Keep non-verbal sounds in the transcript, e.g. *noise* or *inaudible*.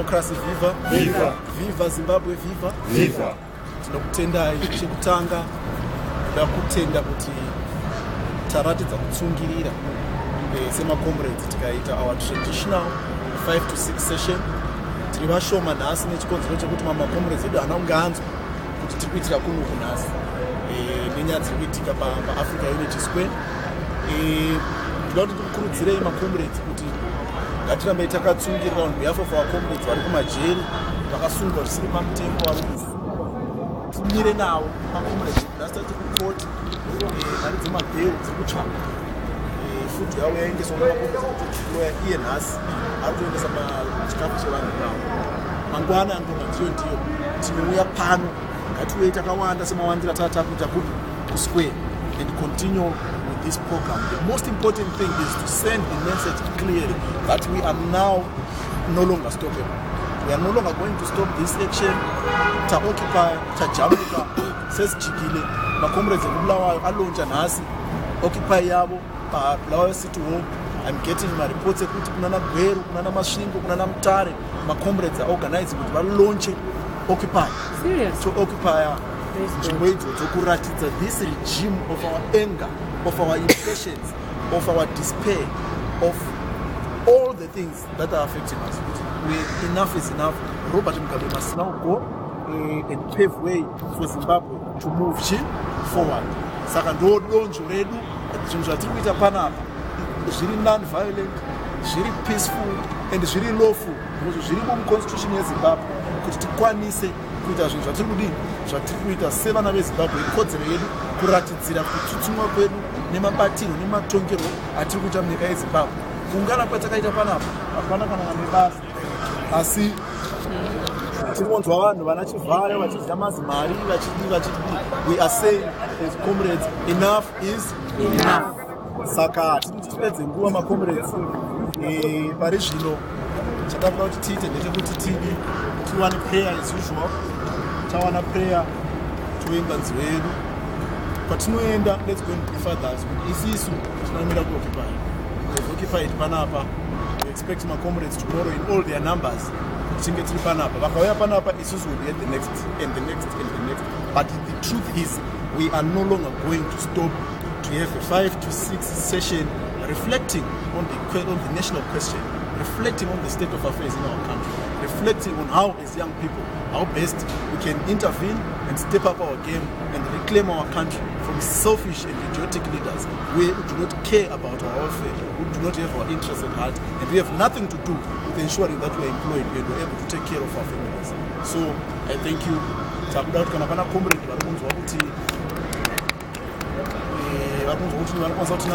democracy viva. Viva. viva zimbabwe viva. Viva. tinokutendai chekutanga. Toda kutenda kuti taratidza kutsungirira semacomrades tikaita our traditional 5 to 6 session. Tiri vashoma nhasi nechikonzero chekuti mamacomrades edu haana kunge anzwa kuti tiri kuitira kunuku nhasi Eh, nenyaya dziri kuitika pa- paafrica unity square. Eh, ndinoda kuti ndikukurudzirei macomrades kuti ngatirambei takatsungirira on behalf of our comrades vari kumajeri vakasungwa zvisiri pamutengo vari kusungwa timire navo macomrades nhasitati kukoti mari dzemabheu dziri kutsvaka futi yavo yaendeswa namakomrades iye nhasi ari kuendesa chikafu chevanhu vavo. Mangwana andonga ndiyo ndiyo. Tinouya pano. Ngatiwei takawanda semawandira taa takuita kupi kusquare and continue this program the most important thing is to send the message clearly that we are now no longer stoppable we are no longer going to stop this action. Taoccupy tajamuka sesijikile *coughs* macomrades ekubulawayo alontsha nhasi occupy yavo pabulawayo city hall. I'm getting mareports ekuti kunana gweru kunana masvingo kunana mutare macomrades aorganize kuti valonche occupy. Serious? to occupy nzvimbo idzodzo kuratidza this regime of our anger of our impatience of our despair of all the things that are affecting us. Enough is enough. Robert mugabe must now go uh, and pave way for zimbabwe to move chi forward. Saka ndo donzvo redu zvinhu zvatiri kuita panapa zviri non-violent zviri peaceful and zviri lawful. Zvinhu zvirimo muconstitution yezimbabwe kuti tikwanise kuita zvinhu zvatiri kudini? Zvatiri kuita sevana vezimbabwe ikodzero yedu kuratidzira kutsutsumwa kwedu nemabatiro nematongerwo atiri kuita munyika yezimbabwe. Kuungana kwatakaita panapa hapana kana nebasa asi tinonzwa vanhu vana chivhare vachidya mazimari vachidii vachidii we are saying as comrades enough is enough. Saka tiri tipedze nguva macomrades eh, pari zvino chatakuda kuti tiite ndechekuti tidi tiwane prayer as usual tawana prayer toimba nzivo yedu kwatinoenda lets go and prefer that kuti isisu tinomira kuoccupy. Occupied panapa. We expect macomrades tomorrow in all their numbers. Tinge tiri panapa. Vakauya panapa isusu will be the next and the next and the next. But the truth is we are no longer going to stop to have a five to six session reflecting on the, on the national question reflecting on the state of affairs in our country reflecting on how as young people how best we can intervene and step up our game and reclaim our country from selfish and idiotic leaders who do not care about our welfare, who do not have our interests at heart, and we have nothing to do with ensuring that we are employed and we're able to take care of our families. So I thank you. takuda kuti kana pana comrade vari kunzwa kuti eh, vari kunzwa kuti vari kwanisa kuti